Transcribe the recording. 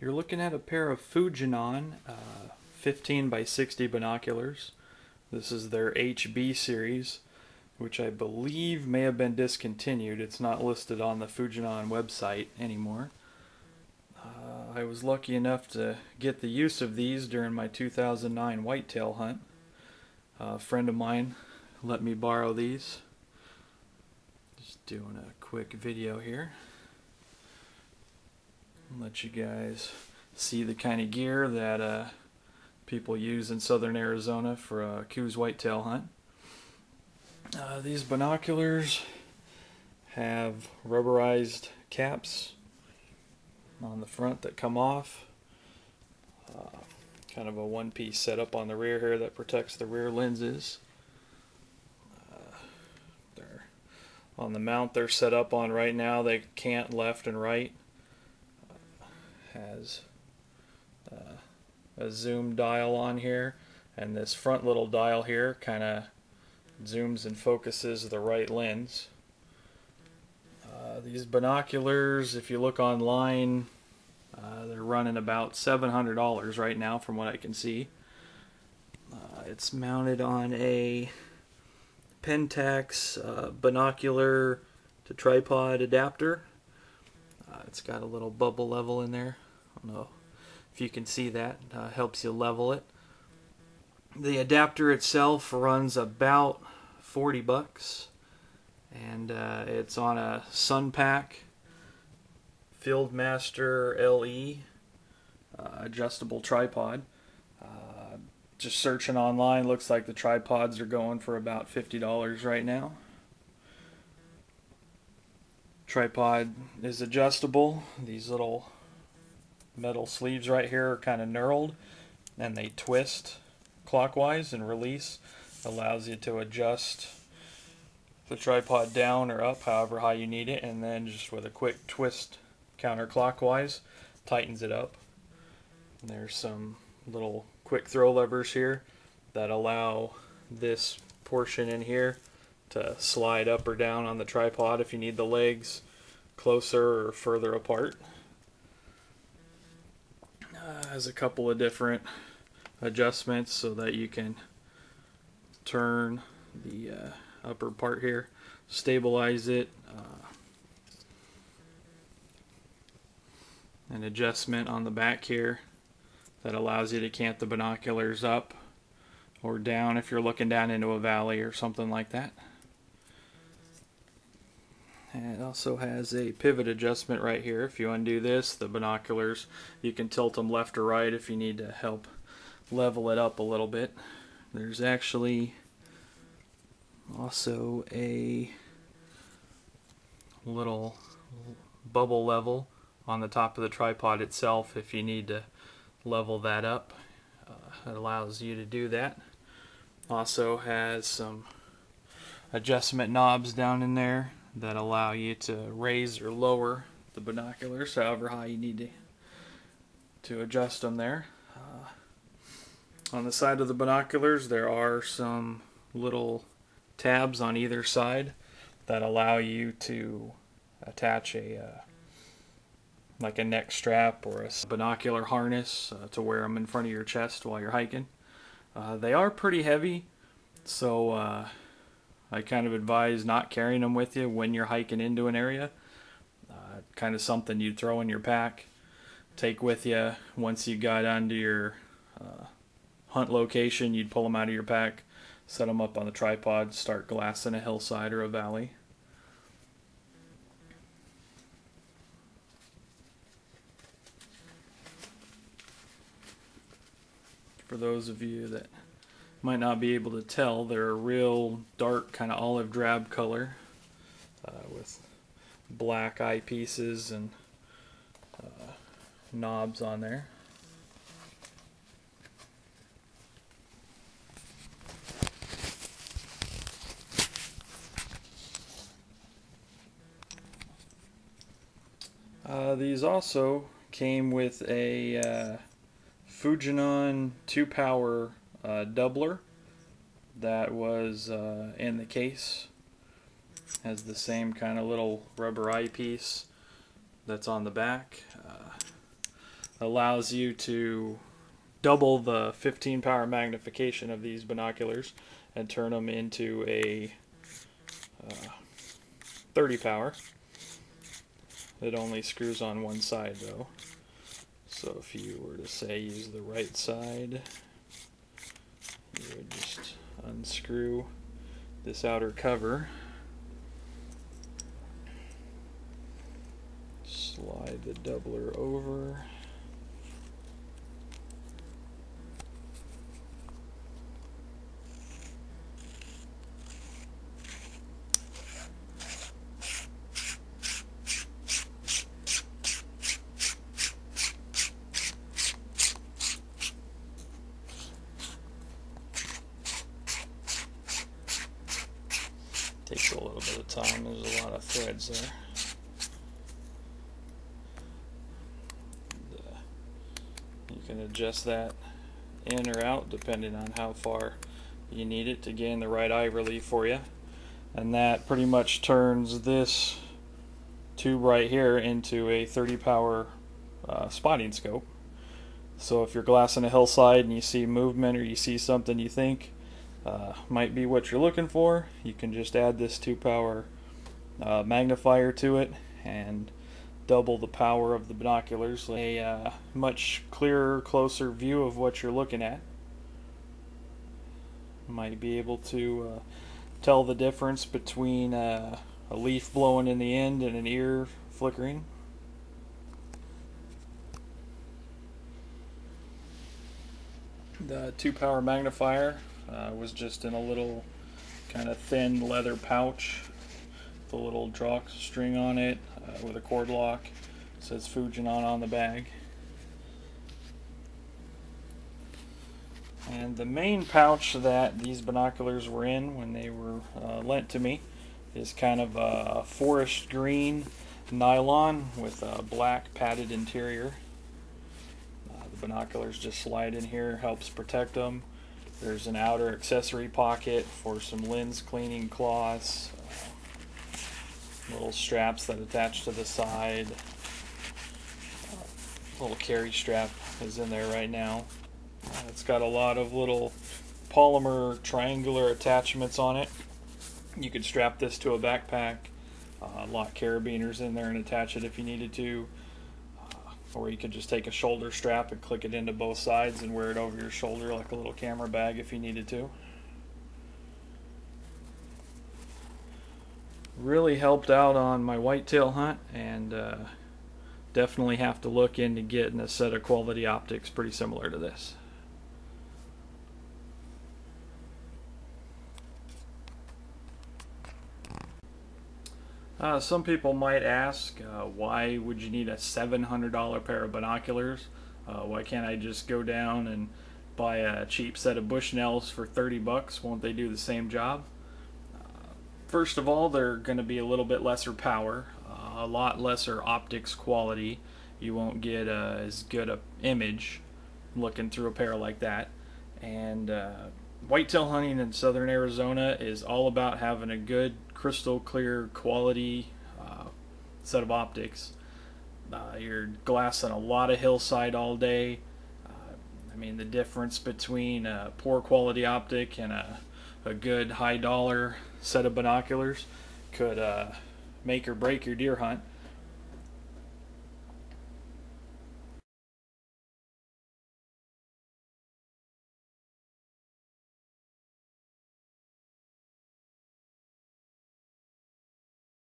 You're looking at a pair of Fujinon uh, 15 by 60 binoculars. This is their HB series, which I believe may have been discontinued. It's not listed on the Fujinon website anymore. Uh, I was lucky enough to get the use of these during my 2009 whitetail hunt. a friend of mine let me borrow these. Just doing a quick video here let you guys see the kind of gear that uh, people use in southern Arizona for a Coues whitetail hunt. Uh, these binoculars have rubberized caps on the front that come off. Uh, kind of a one-piece setup on the rear here that protects the rear lenses. Uh, they're on the mount they're set up on right now. They can't left and right has uh, a zoom dial on here and this front little dial here kind of zooms and focuses the right lens. Uh, these binoculars, if you look online, uh, they're running about $700 right now from what I can see. Uh, it's mounted on a Pentax uh, binocular to tripod adapter. Uh, it's got a little bubble level in there. Don't know if you can see that. Uh, helps you level it. The adapter itself runs about 40 bucks, and uh, it's on a Sunpak Fieldmaster LE uh, adjustable tripod. Uh, just searching online, looks like the tripods are going for about $50 right now tripod is adjustable. These little metal sleeves right here are kind of knurled and they twist clockwise and release. Allows you to adjust the tripod down or up however high you need it and then just with a quick twist counterclockwise tightens it up. And there's some little quick throw levers here that allow this portion in here to slide up or down on the tripod if you need the legs closer or further apart uh, has a couple of different adjustments so that you can turn the uh, upper part here, stabilize it, uh, an adjustment on the back here that allows you to cant the binoculars up or down if you're looking down into a valley or something like that. It also has a pivot adjustment right here. If you undo this, the binoculars, you can tilt them left or right if you need to help level it up a little bit. There's actually also a little bubble level on the top of the tripod itself if you need to level that up. Uh, it allows you to do that. Also has some adjustment knobs down in there that allow you to raise or lower the binoculars however high you need to, to adjust them there. Uh, on the side of the binoculars there are some little tabs on either side that allow you to attach a uh, like a neck strap or a binocular harness uh, to wear them in front of your chest while you're hiking. Uh, they are pretty heavy, so uh, I kind of advise not carrying them with you when you're hiking into an area. Uh, kind of something you'd throw in your pack, take with you once you got onto your uh, hunt location. You'd pull them out of your pack, set them up on the tripod, start glassing a hillside or a valley. For those of you that might not be able to tell, they're a real dark kind of olive drab color uh, with black eyepieces and uh, knobs on there. Uh, these also came with a uh, Fujinon 2 power uh, doubler that was uh, in the case. Has the same kind of little rubber eyepiece that's on the back. Uh, allows you to double the 15 power magnification of these binoculars and turn them into a uh, 30 power. It only screws on one side though. So if you were to say use the right side, just unscrew this outer cover. Slide the doubler over. Takes a little bit of time, there's a lot of threads there. You can adjust that in or out depending on how far you need it to gain the right eye relief for you. And that pretty much turns this tube right here into a 30 power uh, spotting scope. So if you're glassing a hillside and you see movement or you see something you think uh, might be what you're looking for, you can just add this 2 power uh, magnifier to it and double the power of the binoculars. A uh, much clearer, closer view of what you're looking at. Might be able to uh, tell the difference between uh, a leaf blowing in the end and an ear flickering. The 2 power magnifier uh, was just in a little kind of thin leather pouch with a little drawstring on it uh, with a cord lock. It says Fujinon on the bag. And the main pouch that these binoculars were in when they were uh, lent to me is kind of a forest green nylon with a black padded interior. Uh, the binoculars just slide in here, helps protect them. There's an outer accessory pocket for some lens cleaning cloths, little straps that attach to the side. Little carry strap is in there right now. It's got a lot of little polymer triangular attachments on it. You could strap this to a backpack, uh, lock carabiners in there and attach it if you needed to. Or you could just take a shoulder strap and click it into both sides and wear it over your shoulder like a little camera bag if you needed to. Really helped out on my whitetail hunt and uh, definitely have to look into getting a set of quality optics pretty similar to this. Uh, some people might ask, uh, why would you need a $700 pair of binoculars? Uh, why can't I just go down and buy a cheap set of Bushnells for 30 bucks? Won't they do the same job? Uh, first of all, they're going to be a little bit lesser power, uh, a lot lesser optics quality. You won't get uh, as good a image looking through a pair like that. And whitetail hunting in southern Arizona is all about having a good crystal clear quality uh, set of optics. Uh, you're glassing a lot of hillside all day. Uh, I mean, the difference between a poor quality optic and a, a good high dollar set of binoculars could uh, make or break your deer hunt.